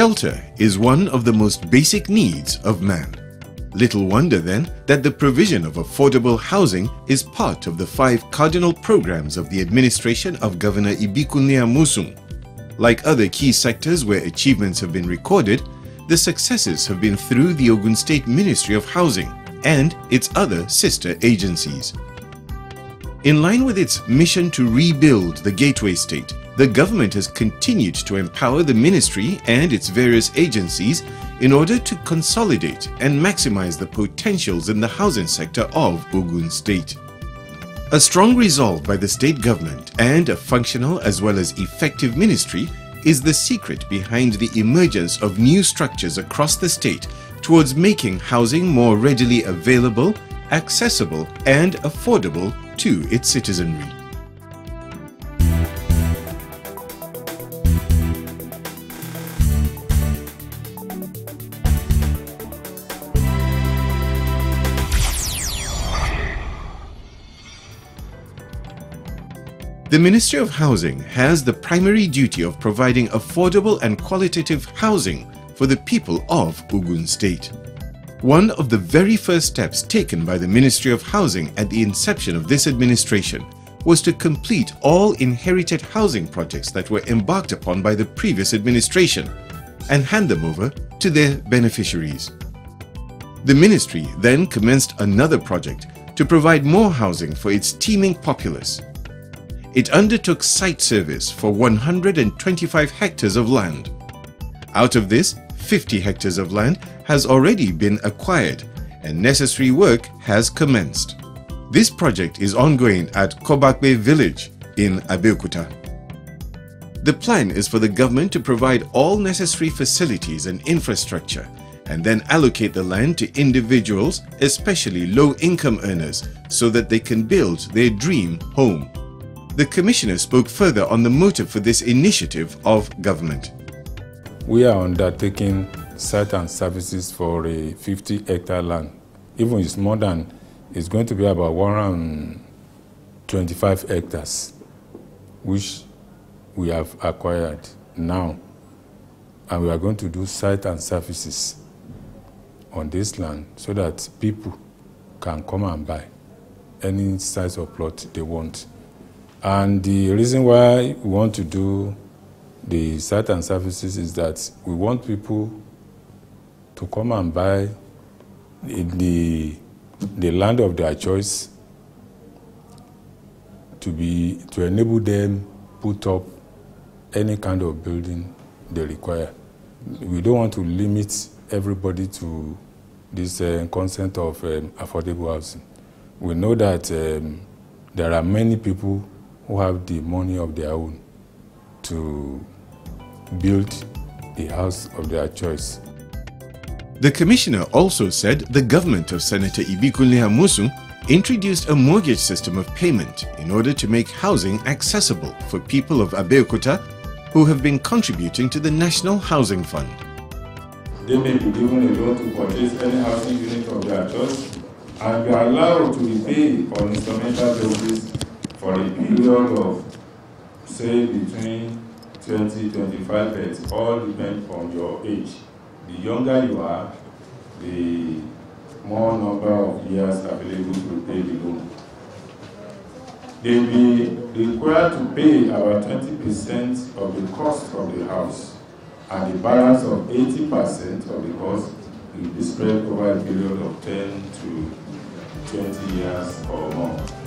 Shelter is one of the most basic needs of man. Little wonder then that the provision of affordable housing is part of the five cardinal programs of the administration of Governor Ibikunle Amosun. Like other key sectors where achievements have been recorded, the successes have been through the Ogun State Ministry of Housing and its other sister agencies. In line with its mission to rebuild the Gateway State, the government has continued to empower the ministry and its various agencies in order to consolidate and maximize the potentials in the housing sector of Ogun State. A strong resolve by the state government and a functional as well as effective ministry is the secret behind the emergence of new structures across the state towards making housing more readily available, accessible and affordable to its citizenry. The Ministry of Housing has the primary duty of providing affordable and qualitative housing for the people of Ogun State. One of the very first steps taken by the Ministry of Housing at the inception of this administration was to complete all inherited housing projects that were embarked upon by the previous administration and hand them over to their beneficiaries. The ministry then commenced another project to provide more housing for its teeming populace it undertook site surveys for 125 hectares of land. Out of this, 50 hectares of land has already been acquired and necessary work has commenced. This project is ongoing at Kobakbe village in Abeokuta. The plan is for the government to provide all necessary facilities and infrastructure and then allocate the land to individuals, especially low-income earners, so that they can build their dream home. The Commissioner spoke further on the motive for this initiative of government. We are undertaking site and services for a 50 hectare land. Even it's more than, it's going to be about 125 hectares, which we have acquired now. And we are going to do site and services on this land so that people can come and buy any size of plot they want. And the reason why we want to do the site and services is that we want people to come and buy the, the land of their choice to be to enable them put up any kind of building they require. We don't want to limit everybody to this uh, concept of um, affordable housing. We know that um, there are many people who have the money of their own to build the house of their choice. The commissioner also said the government of Senator Ibikunle Amosun introduced a mortgage system of payment in order to make housing accessible for people of Abeokuta who have been contributing to the National Housing Fund. They may be given a loan to purchase any housing unit of their choice and be allowed to repay on instrumental basis for a period of, say, between 20, 25 years, all depend on your age. The younger you are, the more number of years available to pay the loan. They will be required to pay about 20% of the cost of the house, and the balance of 80% of the cost will be spread over a period of 10 to 20 years or more.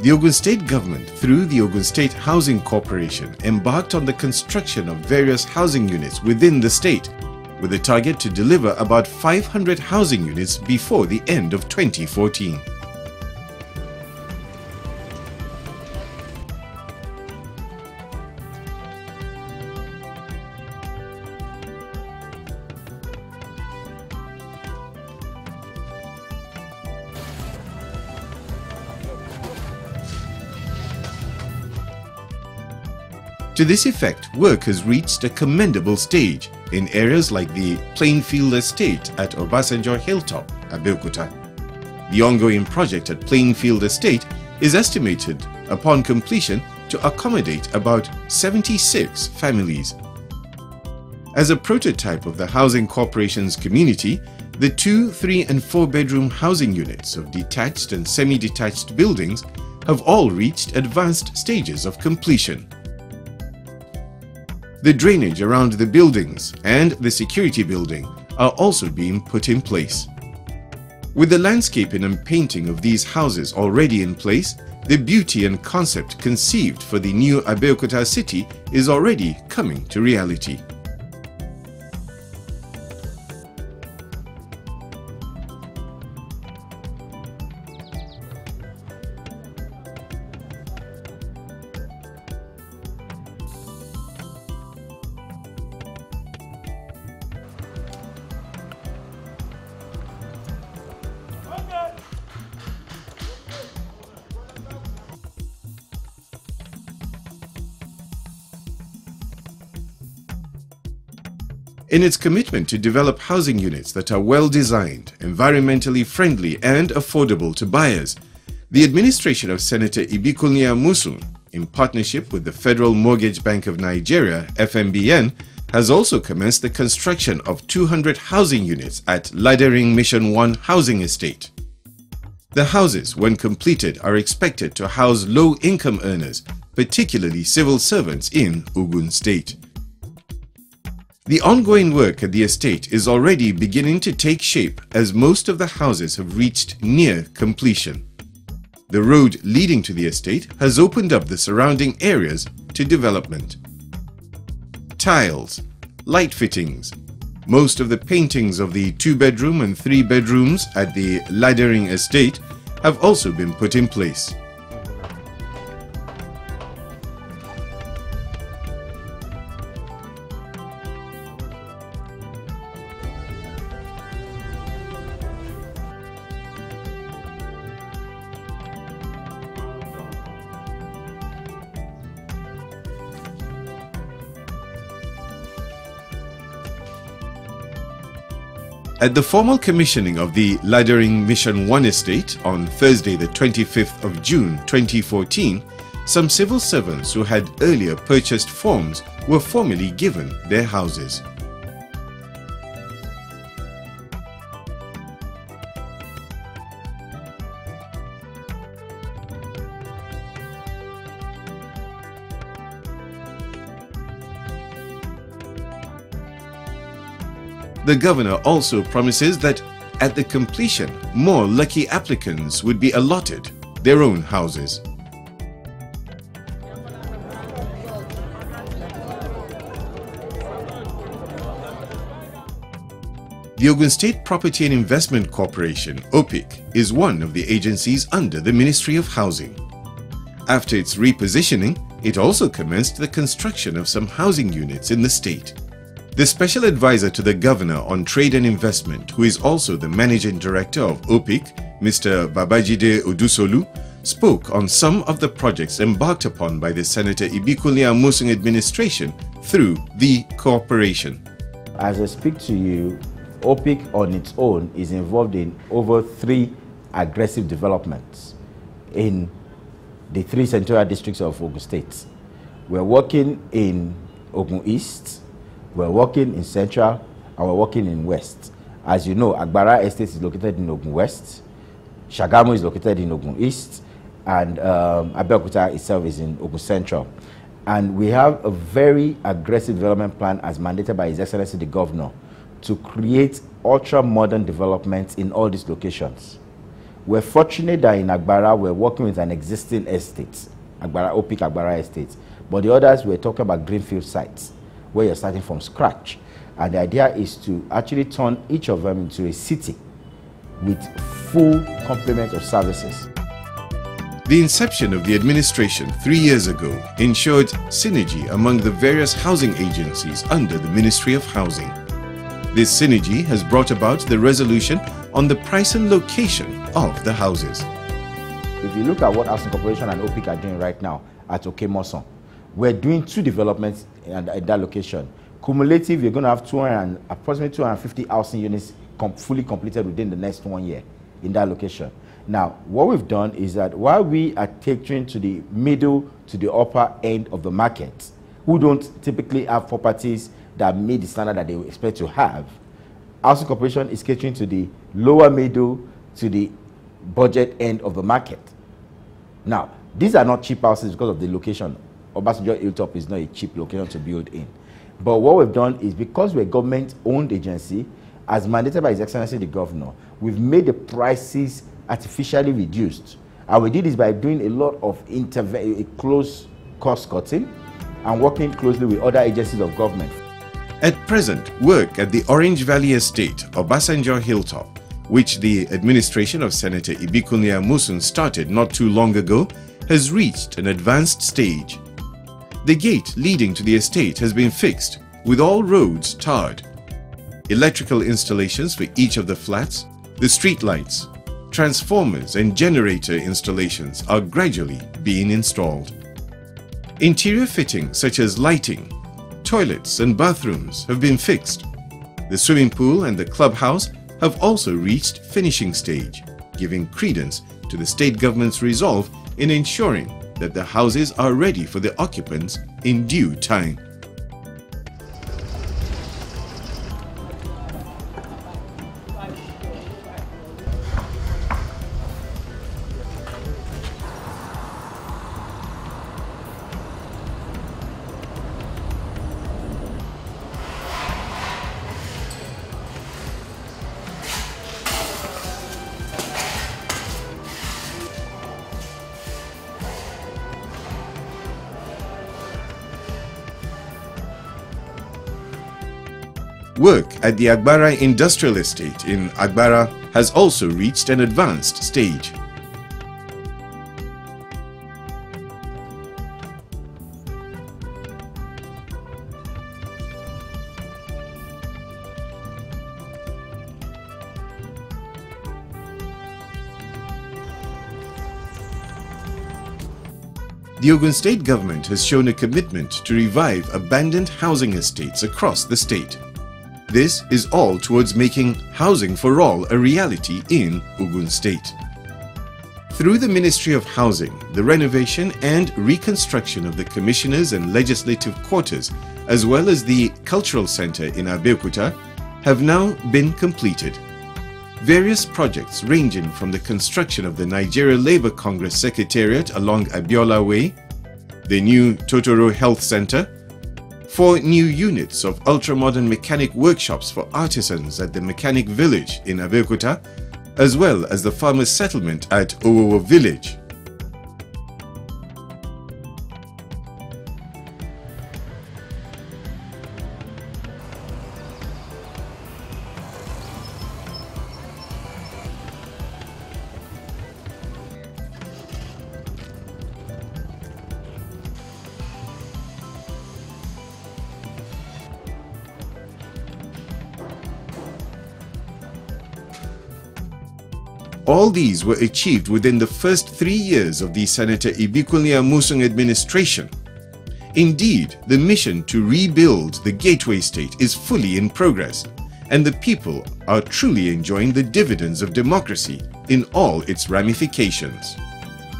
The Ogun State government, through the Ogun State Housing Corporation, embarked on the construction of various housing units within the state, with a target to deliver about 500 housing units before the end of 2014. To this effect, work has reached a commendable stage in areas like the Plainfield Estate at Obasanjo Hilltop, Abeokuta. The ongoing project at Plainfield Estate is estimated, upon completion, to accommodate about 76 families. As a prototype of the Housing Corporation's community, the two, three, and four bedroom housing units of detached and semi detached buildings have all reached advanced stages of completion. The drainage around the buildings and the security building are also being put in place. With the landscaping and painting of these houses already in place, the beauty and concept conceived for the new Abeokuta city is already coming to reality. In its commitment to develop housing units that are well designed, environmentally friendly, and affordable to buyers, the administration of Senator Ibikunle Amosun, in partnership with the Federal Mortgage Bank of Nigeria, FMBN, has also commenced the construction of 200 housing units at Laderin Mission 1 housing estate. The houses, when completed, are expected to house low-income earners, particularly civil servants in Ogun State. The ongoing work at the estate is already beginning to take shape as most of the houses have reached near completion. The road leading to the estate has opened up the surrounding areas to development. Tiles, light fittings, most of the paintings of the two-bedroom and three-bedrooms at the Laderin estate have also been put in place. At the formal commissioning of the Laderin Mission 1 estate on Thursday the 25th of June 2014, some civil servants who had earlier purchased forms were formally given their houses. The governor also promises that at the completion, more lucky applicants would be allotted their own houses. The Ogun State Property and Investment Corporation, OPIC, is one of the agencies under the Ministry of Housing. After its repositioning, it also commenced the construction of some housing units in the state. The special advisor to the governor on trade and investment, who is also the managing director of OPIC, Mr. Babajide Odusolu, spoke on some of the projects embarked upon by the Senator Ibikunle Amosun administration through the corporation. As I speak to you, OPIC on its own is involved in over three aggressive developments in the three central districts of Ogun State. We're working in Ogun East, we're working in Central and we're working in West. As you know, Agbara Estate is located in Ogun West, Shagamu is located in Ogun East, and um, Abeokuta itself is in Ogun Central. And we have a very aggressive development plan as mandated by His Excellency the Governor to create ultra-modern developments in all these locations. We're fortunate that in Agbara we're working with an existing estate, Agbara, OPIC Agbara Estate, but the others we're talking about greenfield sites where you're starting from scratch. And the idea is to actually turn each of them into a city with full complement of services. The inception of the administration three years ago ensured synergy among the various housing agencies under the Ministry of Housing. This synergy has brought about the resolution on the price and location of the houses. If you look at what Housing Corporation and OPIC are doing right now at Okemoson, we're doing two developments at, that location. Cumulative, you're going to have 200, approximately 250 housing units com fully completed within the next one year in that location. Now, what we've done is that while we are catering to the middle to the upper end of the market, who don't typically have properties that meet the standard that they expect to have. Housing Corporation is catering to the lower middle to the budget end of the market. Now, these are not cheap houses because of the location. Obasanjo Hilltop is not a cheap location to build in. But what we've done is because we're a government-owned agency, as mandated by His Excellency the Governor, we've made the prices artificially reduced. And we did this by doing a lot of close cost cutting and working closely with other agencies of government. At present, work at the Orange Valley Estate, of Obasanjo Hilltop, which the administration of Senator Ibikunle Amosun started not too long ago, has reached an advanced stage. The gate leading to the estate has been fixed, with all roads tarred. Electrical installations for each of the flats, the street lights, transformers and generator installations are gradually being installed. Interior fittings such as lighting, toilets and bathrooms have been fixed. The swimming pool and the clubhouse have also reached finishing stage, giving credence to the state government's resolve in ensuring that the houses are ready for the occupants in due time. Work at the Agbara Industrial Estate in Agbara has also reached an advanced stage. The Ogun State government has shown a commitment to revive abandoned housing estates across the state. This is all towards making housing for all a reality in Ogun State. Through the Ministry of Housing, the renovation and reconstruction of the commissioners and legislative quarters, as well as the cultural center in Abeokuta, have now been completed. Various projects ranging from the construction of the Nigeria Labour Congress Secretariat along Abiola Way, the new Totoro Health Center, Four new units of ultra-modern mechanic workshops for artisans at the Mechanic Village in Abeokuta, as well as the farmers' settlement at Owowo Village. All these were achieved within the first three years of the Senator Ibikunle Amosun administration. Indeed, the mission to rebuild the Gateway State is fully in progress, and the people are truly enjoying the dividends of democracy in all its ramifications.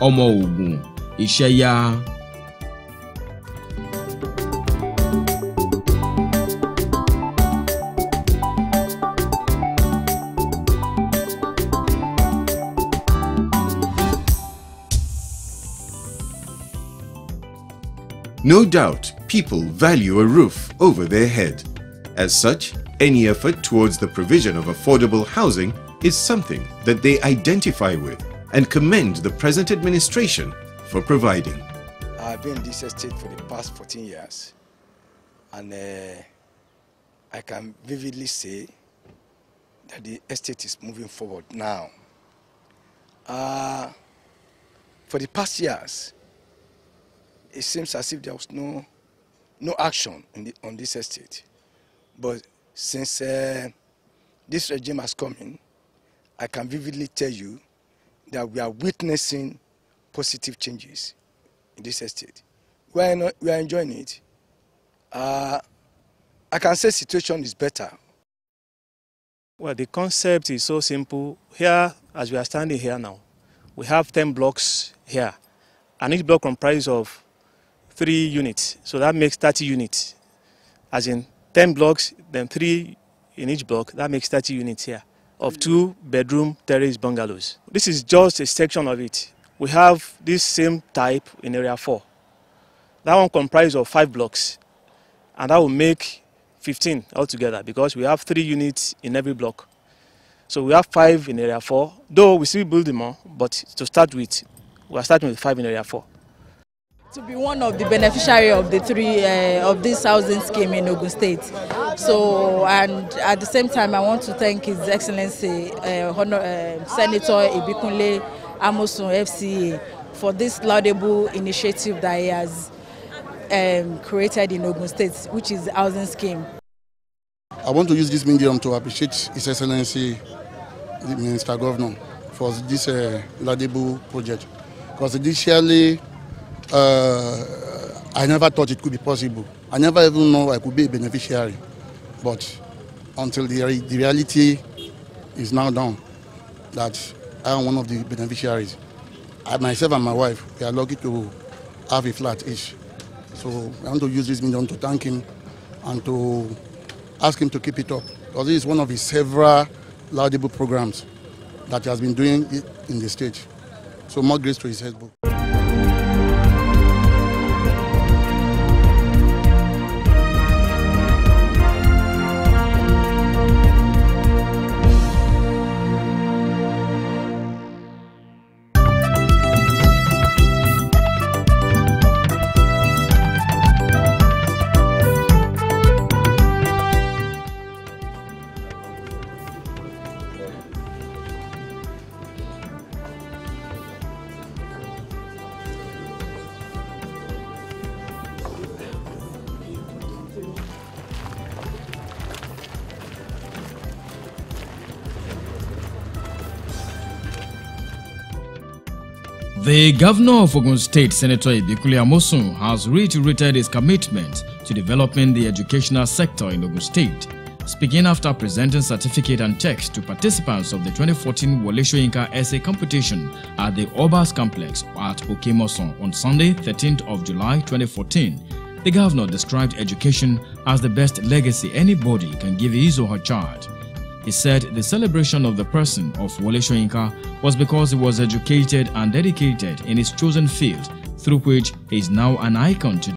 Ọmọ Ògùn, iṣẹ́ No doubt, people value a roof over their head. As such, any effort towards the provision of affordable housing is something that they identify with and commend the present administration for providing. I've been in this estate for the past 14 years and uh, I can vividly say that the estate is moving forward now. Uh, for the past years, it seems as if there was no no action the, on this estate. But since uh, this regime has come in, I can vividly tell you that we are witnessing positive changes in this estate. We are, not, we are enjoying it. Uh, I can say situation is better. Well, the concept is so simple. Here, as we are standing here now, we have 10 blocks here, and each block comprises of three units. So that makes 30 units, as in 10 blocks, then three in each block. That makes 30 units here of two bedroom terrace bungalows. This is just a section of it. We have this same type in area 4. That one comprises of five blocks, and that will make 15 altogether because we have three units in every block. So we have five in area 4, though we still build more, but to start with, we are starting with five in area 4. To be one of the beneficiary of the three uh, of this housing scheme in Ogun State. So, and at the same time, I want to thank His Excellency uh, Honor, uh, Senator Ibikunle Amosun FCA for this laudable initiative that he has um, created in Ogun State, which is the housing scheme. I want to use this medium to appreciate His Excellency the Minister Governor for this uh, laudable project because initially uh, I never thought it could be possible. I never even know I could be a beneficiary. But until the, the reality is now done, that I am one of the beneficiaries. I, myself and my wife, we are lucky to have a flat each. So I want to use this medium to thank him and to ask him to keep it up. Because this is one of his several laudable programs that he has been doing in the state. So more grace to his head book. The governor of Ogun State, Senator Ibikunle Amosun, has reiterated his commitment to developing the educational sector in Ogun State. Speaking after presenting certificate and checks to participants of the 2014 Wole Soyinka essay competition at the Obas complex at Okemoson on Sunday, 13th of July 2014, the governor described education as the best legacy anybody can give his or her child. He said the celebration of the person of Wole Soyinka was because he was educated and dedicated in his chosen field, through which he is now an icon to